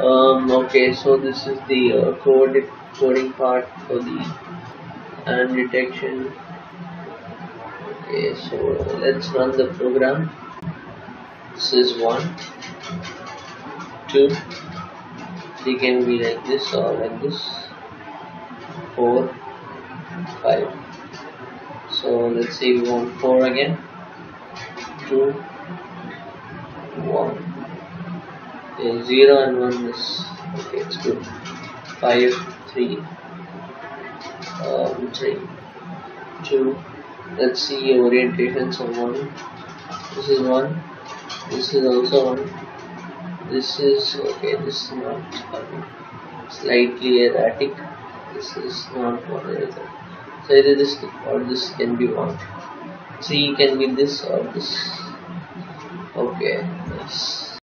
um, okay so this is the uh, code coding part for the and detection. Okay so let's run the program. This is one two three can be like this or like this. Four five. So let's say we want four again. Two one okay, zero and one is okay it's good. Five three um, three two. Let's see orientations of one. This is one. This is also one. This is okay this is not slightly erratic. This is not one either. So either this or this can be one. Three can be this or this. Okay nice